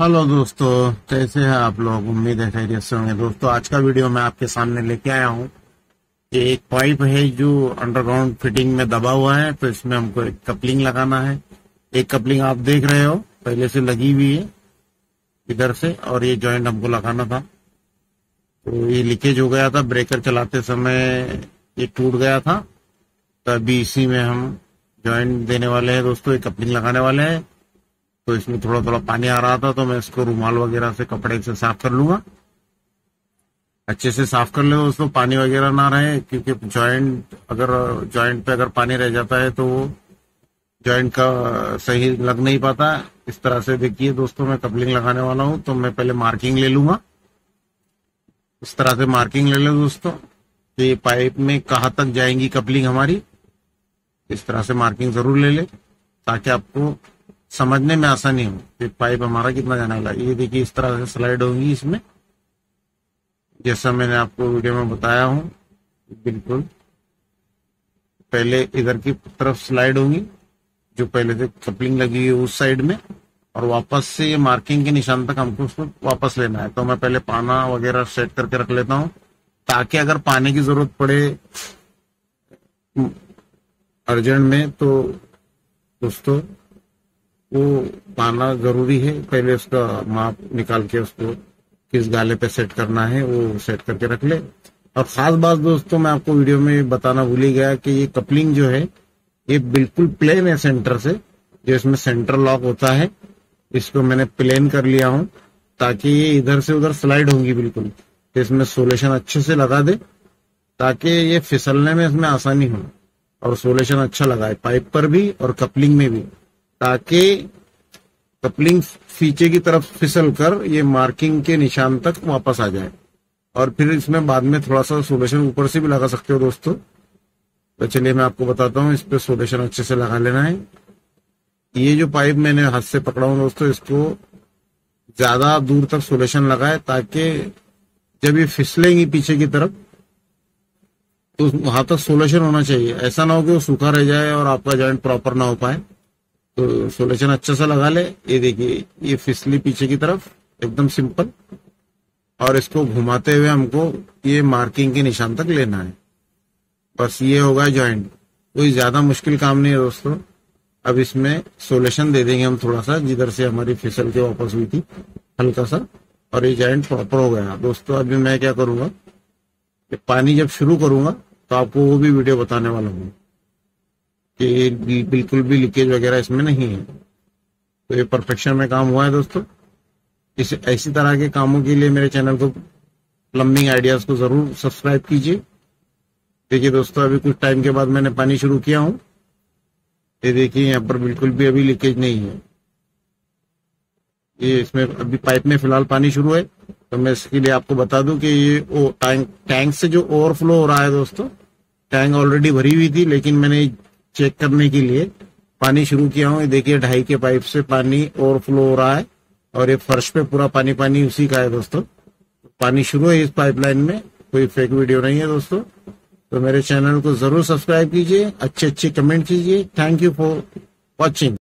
Hello दोस्तों, कैसे हैं आप लोग? उम्मीद है खैरियत से होंगे। दोस्तों, आज का वीडियो मैं आपके सामने लेके आया हूँ। कि एक पाइप है जो अंडरग्राउंड फिटिंग में दबा हुआ है तो इसमें हमको एक कपलिंग लगाना है। एक कपलिंग आप देख रहे हो, पहले से लगी हुई है, इधर से, और ये जॉइंट हमको लगाना था। तो ये लीकेज हो गया था ब्रेकर चलाते समय ये टूट गया था। तो अभी इसी में हम ज्वाइंट देने वाले हैं दोस्तों, एक कपलिंग लगाने वाले हैं। तो इसमें थोड़ा थोड़ा पानी आ रहा था तो मैं इसको रुमाल वगैरह से कपड़े से साफ़ कर लूँगा। अच्छे से साफ़ कर ले दोस्तों, पानी वगैरह ना रहे, क्योंकि ज्वाइंट अगर ज्वाइंट पे अगर पानी रह जाता है तो वो का सही लग नहीं पाता। इस तरह से देखिए दोस्तों, मैं कपलिंग लगाने वाला हूँ तो मैं पहले मार्किंग ले लूँगा। इस तरह से मार्किंग ले लो दोस्तों, कि ये पाइप में कहाँ तक जाएँगी कपलिंग हमारी। इस तरह से मार्किंग ज़रूर ले ले, ताकि आपको समझने में आसानी हो कि पाइप हमारा कितना जाने वाला ये देखिए, इस तरह से स्लाइड होगी इसमें। जैसा मैंने आपको वीडियो में बताया हूँ, बिल्कुल। पहले इधर की तरफ़ स्लाइड होगी, जो पहले से कपलिंग लगी हुई उस साइड में, और वापस से ये मार्किंग के निशान तक हमको उसको वापस लेना है। तो मैं पहले पाना वगैरह सेट करके रख लेता हूँ, ताकि अगर पानी की ज़रूरत पड़े अर्जेंट में तो दोस्तों वो पाना ज़रूरी है। पहले उसका माप निकाल के उसको किस गाले पे सेट करना है, वो सेट करके रख ले। और खास बात दोस्तों, मैं आपको वीडियो में बताना भूल ही गया कि ये कपलिंग जो है, ये बिल्कुल प्लेन है सेंटर से। जो इसमें सेंटर लॉक होता है, इसको मैंने प्लेन कर लिया हूँ, ताकि ये इधर से उधर स्लाइड होंगी बिल्कुल। तो इसमें सोल्यूशन अच्छे से लगा दे, ताकि ये फिसलने में इसमें आसानी हो और सोल्यूशन अच्छा लगाए पाइप पर भी और कपलिंग में भी। ताकि कपलिंग फीचे की तरफ़ फिसल कर ये मार्किंग के निशान तक वापस आ जाए। और फिर इसमें बाद में थोड़ा सा सोल्यूशन ऊपर से भी लगा सकते हो दोस्तों। तो चलिए मैं आपको बताता हूँ, इस पर सोल्यूशन अच्छे से लगा लेना है। ये जो पाइप मैंने हाथ से पकड़ा हूँ दोस्तों, इसको ज़्यादा दूर तक सोल्यूशन लगाए ताकि जब ये फिसलेंगी पीछे की तरफ़ तो वहाँ तक सोल्यूशन होना चाहिए। ऐसा ना हो कि वो सूखा रह जाए और आपका जॉइंट प्रॉपर ना हो पाए। तो सोल्यूशन अच्छा सा लगा ले। ये देखिए, ये फिसली पीछे की तरफ़, एकदम सिंपल। और इसको घुमाते हुए हमको ये मार्किंग के निशान तक लेना है। बस ये होगा ज्वाइंट कोई ज़्यादा मुश्किल काम नहीं है दोस्तों। अब इसमें सोल्यूशन दे देंगे हम थोड़ा सा, जिधर से हमारी फिसल के वापस हुई थी, हल्का सा। और ये ज्वाइंट प्रॉपर हो गया। दोस्तों, अभी मैं क्या करूँगा पानी जब शुरू करूँगा तो आपको वो भी वीडियो बताने वाला हूँ। कि बिल्कुल भी लीकेज वगैरह इसमें नहीं है। तो ये परफेक्शन में काम हुआ है दोस्तों। इस, ऐसी तरह के कामों के लिए मेरे चैनल को प्लम्बिंग आइडियाज़ को ज़रूर सब्सक्राइब कीजिए। देखिए दोस्तों, अभी कुछ टाइम के बाद मैंने पानी शुरू किया हूँ। ये देखिए, यहाँ पर बिल्कुल भी अभी लीकेज नहीं है। ये इसमें अभी पाइप में फ़िलहाल पानी शुरू है। तो मैं इसके लिए आपको बता दूँ कि ये टैंक टैंक से जो ओवरफ्लो हो रहा है दोस्तों, टैंक ऑलरेडी भरी हुई थी, लेकिन मैंने चेक करने के लिए। पानी शुरू किया हूँ। देखिए, ढाई के पाइप से पानी ओवरफ्लो हो रहा है और ये फर्श पे पूरा पानी पानी उसी का है दोस्तों। पानी शुरू है इस पाइपलाइन में। कोई फेक वीडियो नहीं है दोस्तों। तो मेरे चैनल को ज़रूर सब्सक्राइब कीजिए। अच्छे अच्छे कमेंट कीजिए। Thank you for watching